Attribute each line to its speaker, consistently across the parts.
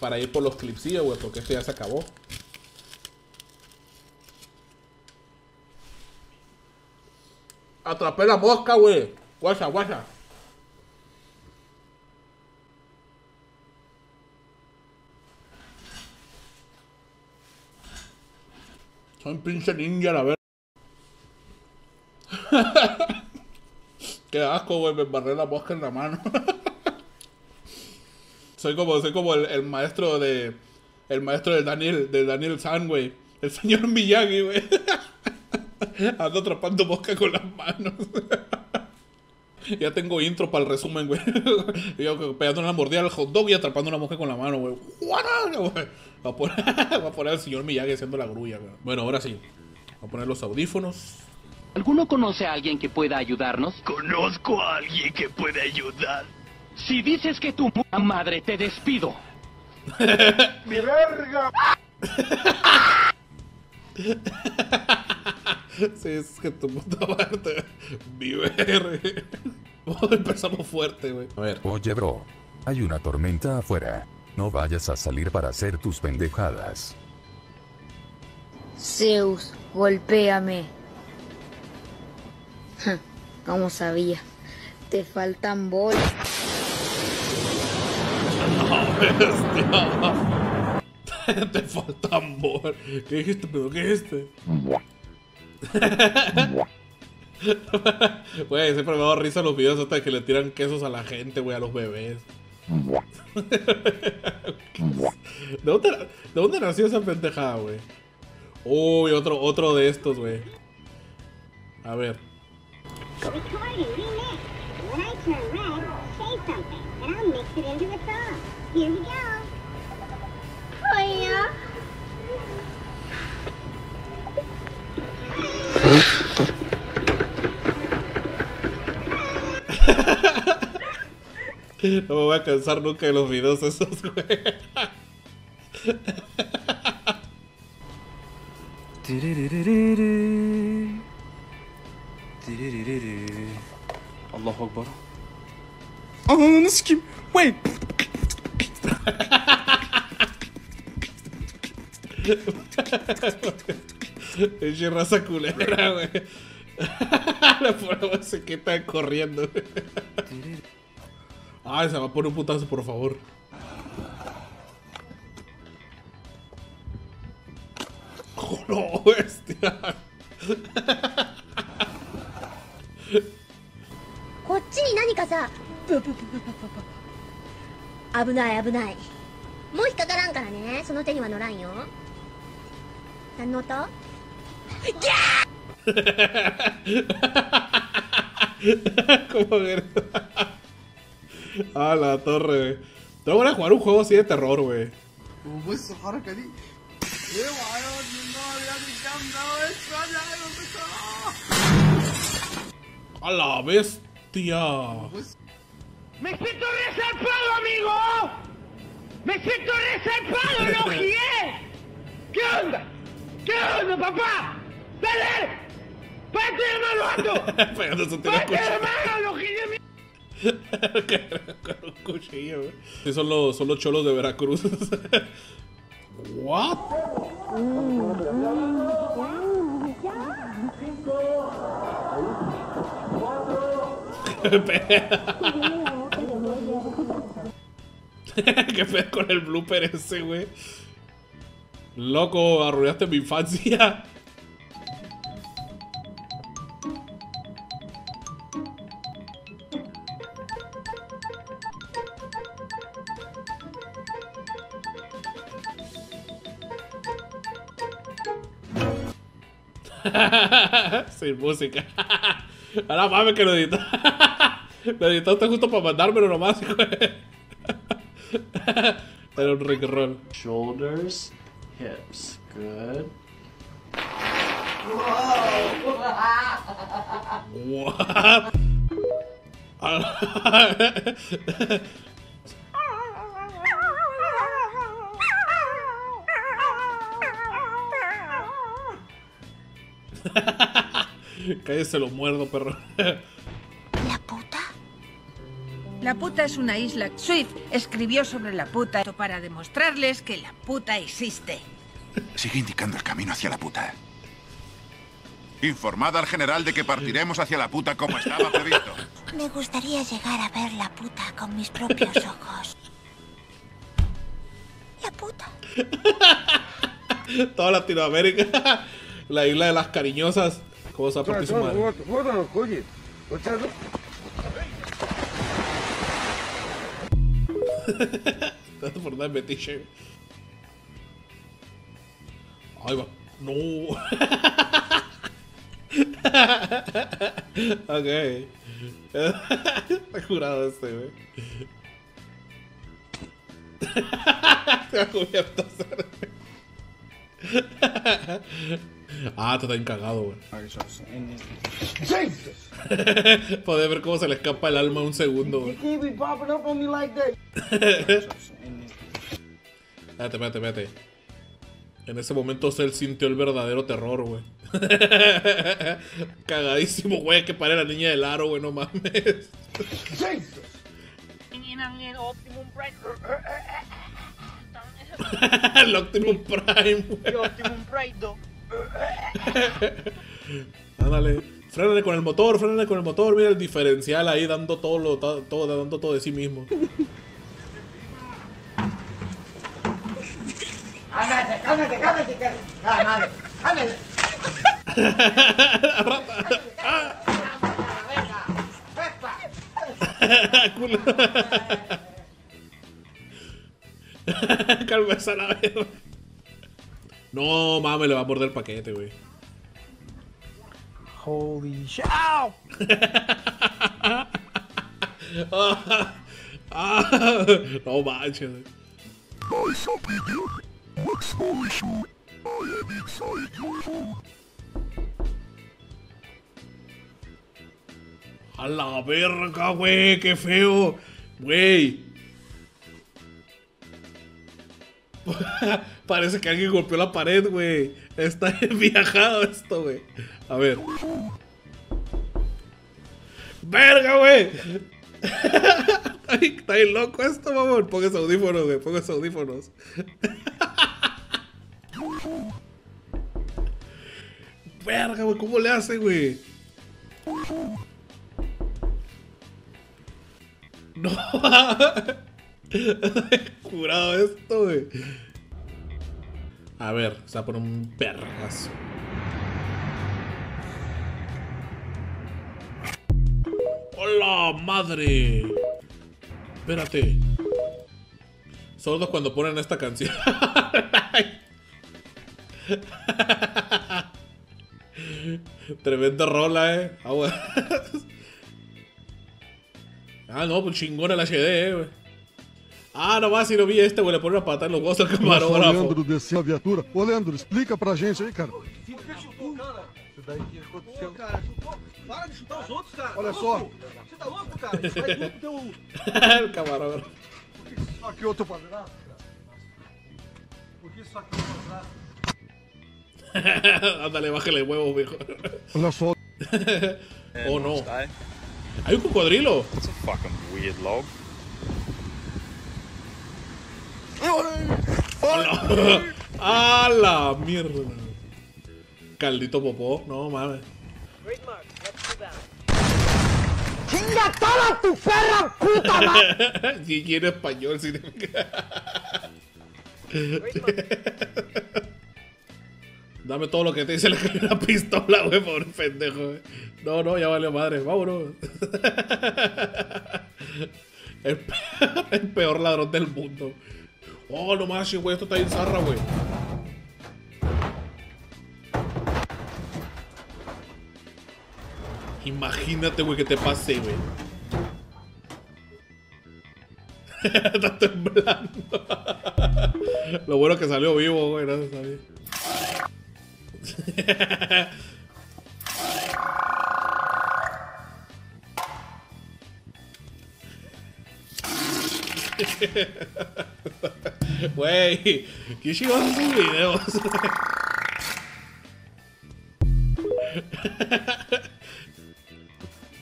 Speaker 1: para ir por los clipsillos, güey, porque este ya se acabó. Atrapé la mosca, güey. Guasa, guasa. Soy pinche ninja, la verdad. Qué asco, güey. Me embarré la mosca en la mano. soy como, soy como el, el maestro de. El maestro de Daniel, de Daniel San, güey. El señor Miyagi, güey. Ando atrapando mosca con las manos. ya tengo intro para el resumen, güey. Yo pegando una mordida al hot dog y atrapando una mosca con la mano, güey. Va a poner, va a poner al señor Miyagi haciendo la grulla, güey. Bueno, ahora sí. Voy a poner los audífonos.
Speaker 2: ¿Alguno conoce a alguien que pueda ayudarnos?
Speaker 3: Conozco a alguien que puede ayudar.
Speaker 2: Si dices que tu puta madre te despido.
Speaker 3: ¡Mi verga!
Speaker 1: Sí, es que tu puta madre vive. Empezamos fuerte, güey. A ver.
Speaker 4: Oye, bro. Hay una tormenta afuera. No vayas a salir para hacer tus pendejadas.
Speaker 5: Zeus, golpéame. Ja, ¿Cómo sabía? Te faltan bolas.
Speaker 1: Bestia. Te falta amor. ¿Qué dijiste, pero qué dijiste? Güey, siempre me da risa los videos hasta que le tiran quesos a la gente, güey, a los bebés. ¿De dónde, ¿De dónde nació esa pendejada, güey? Uy, otro, otro de estos, güey. A ver.
Speaker 6: When I turn red, say something, and I'll mix it into a song. Here we go. Yeah.
Speaker 1: No me voy a cansar nunca de los videos esos, güey.
Speaker 7: Allahu Akbar. Ananı sikeyim. Wait.
Speaker 1: Pinche raza culera, güey. La pura se que está corriendo. Ay, se va a poner un putazo, por favor. Oh, no, bestia.
Speaker 6: 危ない危ない。もう引っかからんからね。その手には乗らんよ。何の音？ギャー！
Speaker 1: Como que... ah, la torre, Tengo ganas de jugar un juego así de terror, güey. A la bestia.
Speaker 3: ¡Me siento resarpado, amigo! ¡Me siento resarpado, no gié! ¿Qué onda? ¿Qué onda, papá? ¡Dale! ¡Párate de mano, vato!
Speaker 1: Tiro
Speaker 3: ¡Párate de mano, no gié, mi...
Speaker 1: con un cuchillo, güey. Son los, son los cholos de Veracruz. What? ¿Qué pedo? ¿Qué pedo con el blooper ese, güey? Loco, arruinaste mi infancia. Sin música. Ahora mames que lo editó. Lo editaste justo para mandármelo nomás, güey. Era un Rick Roll.
Speaker 8: Shoulders, hips. Good.
Speaker 1: What? Cállese, lo muerdo, perro.
Speaker 6: ¿La puta?
Speaker 9: Es una isla. Swift escribió sobre la puta para demostrarles que la puta existe.
Speaker 10: Sigue indicando el camino hacia la puta. Informad al general de que partiremos hacia la puta como estaba previsto.
Speaker 6: Me gustaría llegar a ver la puta con mis propios ojos. La puta.
Speaker 1: Toda Latinoamérica. La isla de las cariñosas. ¿Cómo por dar metiche. Ay, va. No. ok. Está curado este, güey. Se ha cubierto Ah, te está encagado, güey. Poder ver cómo se le escapa el alma un segundo, güey. Espérate, espérate, espérate. En ese momento él sintió el verdadero terror, güey. Cagadísimo, güey, que pare la niña del aro, güey, no mames. el Optimum Prime, güey. Ándale. Frénale con el motor, frénale con el motor. Mira el diferencial ahí dando todo, lo, todo, dando todo de sí mismo.
Speaker 3: Ándate, ándate, ándate.
Speaker 1: Culo. Calma a la verga. No, mames, le va a morder el paquete, güey.
Speaker 11: Holy shit. ¡Ow!
Speaker 1: ah, ah, no manches. A la verga, güey, qué feo. Güey. Parece que alguien golpeó la pared, güey. Está viajado esto, güey. A ver. ¡Verga, güey! Está bien loco esto, mamón. Pongas audífonos, güey. Pongas audífonos. Verga, güey. ¿Cómo le hace, güey? No. Curado esto, güey. A ver, a poner un perrazo. ¡Hola, madre! Espérate. Sordos cuando ponen esta canción. Tremenda rola, eh. Agua. ah, no, pues chingón el HD, eh, güey. Ah, não si lo vi este, güey, le pone una patada los huesos al camarógrafo.
Speaker 12: O Leandro desceu a viatura. Ô, Leandro, explica pra gente aí, cara.
Speaker 7: Isso daí que aconteceu.
Speaker 3: Cara, para de chutar os outros, cara.
Speaker 12: Olha só.
Speaker 3: Você tá louco, cara? Isso vai tudo teu...
Speaker 1: o camarógrafo.
Speaker 12: Por que isso aqui é outro padrasto, cara? Por que isso aqui é outro padrasto?
Speaker 1: Ándale, bájale huevo, viejo.
Speaker 12: Olha só.
Speaker 1: oh, no. Hay un cocodrilo.
Speaker 13: It's a fucking weird log.
Speaker 1: ¡A la mierda! Caldito popó, no mames.
Speaker 3: ¡Chinga toda tu perra puta madre!
Speaker 1: Si quiere español, si Dame todo lo que te dice la, la pistola, güey, pobre pendejo. No, no, ya valió madre, vámonos. el peor ladrón del mundo. Oh, no más, güey, esto está en zarra, güey. Imagínate, güey, que te pase, güey. está temblando. Lo bueno que salió vivo, güey, gracias a Dios. 喂，你去公司里的，我是。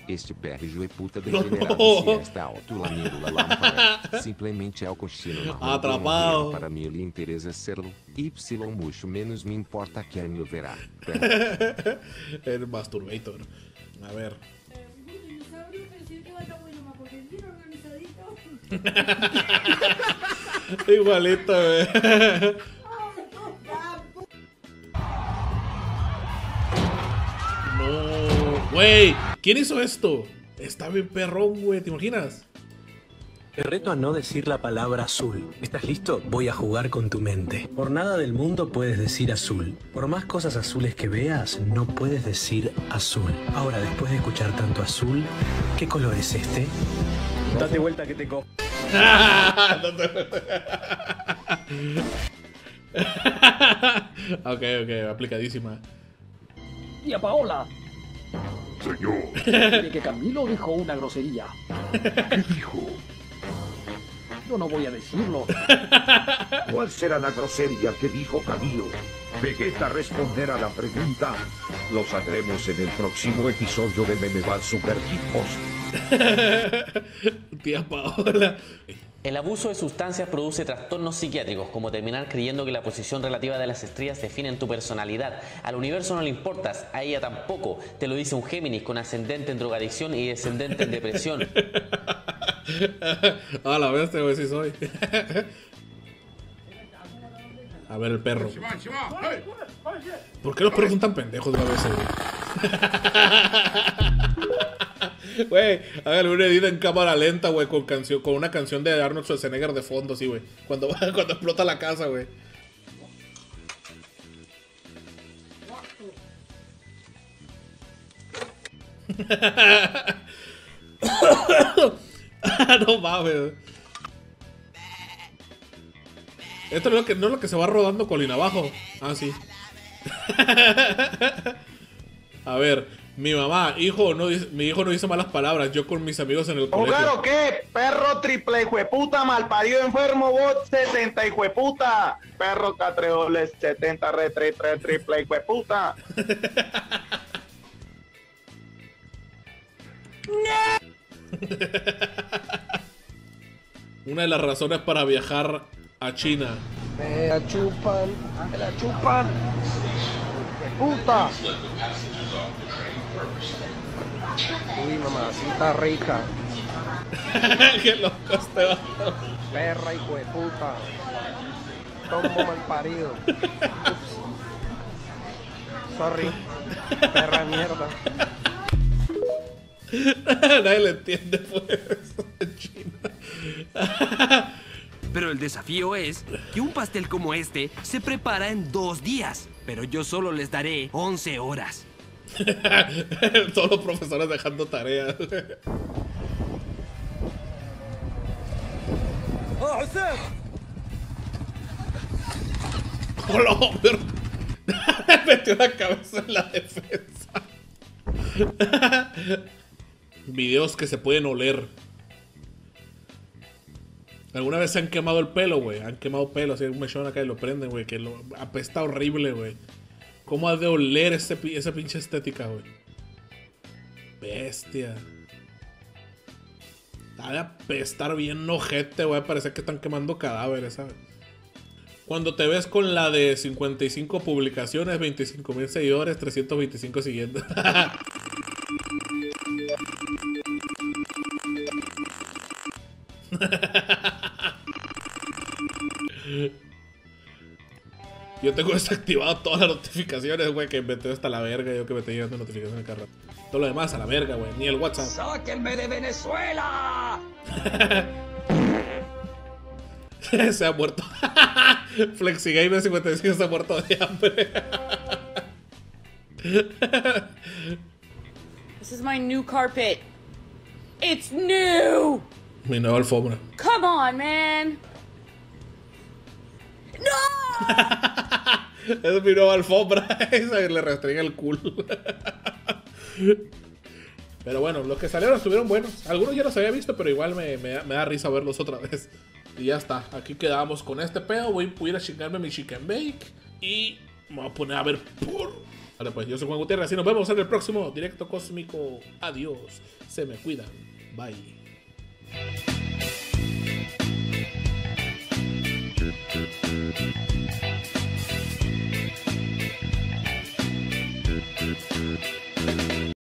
Speaker 14: Este né,
Speaker 11: PRJ é puta degenerado
Speaker 1: oh.
Speaker 11: se esta autolamínula lâmpada simplesmente é o cochilo marrom
Speaker 1: Atrapalho.
Speaker 11: para mim ele interessa serlo, y mucho menos me importa que me verá.
Speaker 1: Ele é masturbator. A ver. Igualito, güey. No, güey. ¿Quién hizo esto? Está bien perrón, güey. ¿Te imaginas?
Speaker 13: Te reto a no decir la palabra azul. ¿Estás listo? Voy a jugar con tu mente. Por nada del mundo puedes decir azul. Por más cosas azules que veas, no puedes decir azul. Ahora, después de escuchar tanto azul, ¿qué color es este? Date vuelta que te co...
Speaker 1: ok, ok, aplicadísima.
Speaker 14: Tía Paola,
Speaker 10: Señor,
Speaker 14: de que Camilo dijo una grosería.
Speaker 10: ¿qué dijo?
Speaker 14: Yo no voy a decirlo.
Speaker 15: ¿Cuál será la grosería que dijo Camilo? Vegeta responderá la pregunta. Lo sabremos en el próximo episodio de Memeval Super Hitpost.
Speaker 1: Tía Paola.
Speaker 16: El abuso de sustancias produce trastornos psiquiátricos, como terminar creyendo que la posición relativa de las estrellas define tu personalidad. Al universo no le importas, a ella tampoco. Te lo dice un Géminis con ascendente en drogadicción y descendente en depresión.
Speaker 1: A la bestia, güey, sí soy. A ver el perro. ¿Por qué los perros son tan pendejos a veces, güey? Güey, hágale una edita en cámara lenta, güey, con canción, con una canción de Arnold Schwarzenegger de fondo, sí, güey. Cuando, cuando explota la casa, güey. no mames. Esto es, lo que, no es lo que se va rodando colina abajo. Ah, sí. A ver, mi mamá, hijo, no dice- mi hijo no dice malas palabras. Yo con mis amigos en el colegio.
Speaker 17: ¿Jugar o qué? Perro triple hijueputa, malparido enfermo, bot 60 hijueputa. Perro catreoles 70 re tre, tre, triple hijueputa.
Speaker 1: Una de las razones para viajar a China.
Speaker 18: Me la chupan, me la chupan. Puta. Uy, mamacita rica.
Speaker 1: Qué loco este va.
Speaker 18: Perra hijo de puta. Tombo mal parido. Ups. Sorry. Perra mierda.
Speaker 1: Nadie le entiende, pues. en China.
Speaker 19: Pero el desafío es que un pastel como este se prepara en dos días, pero yo solo les daré 11 horas.
Speaker 1: Todos los profesores dejando tareas. Hola, pero... Metió la cabeza en la defensa. Videos que se pueden oler. ¿Alguna vez se han quemado el pelo, güey? Han quemado pelo, así un mechón acá y lo prenden, güey. Que lo apesta horrible, güey. ¿Cómo ha de oler ese, esa pinche estética, güey? Bestia. Ha de apestar bien ojete, güey. Parece que están quemando cadáveres, ¿sabes? Cuando te ves con la de 55 publicaciones, 25 mil seguidores, 325 siguientes. Yo tengo desactivado todas las notificaciones, güey, que me tengo hasta la verga. Yo que me estoy llegando notificaciones cada rato. Todo lo demás a la verga, güey. Ni el WhatsApp.
Speaker 18: ¡Sáquenme de Venezuela!
Speaker 1: se ha muerto. FlexiGamer 55 se ha muerto de hambre.
Speaker 20: This is my new carpet. It's new!
Speaker 1: Mi nueva alfombra.
Speaker 20: Come on, man!
Speaker 1: Es eso miró alfombra esa le restringe el culo. Pero bueno, los que salieron estuvieron buenos. Algunos ya los había visto, pero igual me, me, da risa verlos otra vez. Y ya está, aquí quedamos con este pedo. Voy, a ir a chingarme mi chicken bake. Y me voy a poner a ver por. Vale, pues yo soy Juan Gutiérrez y nos vemos en el próximo directo cósmico. Adiós. Se me cuidan. Bye.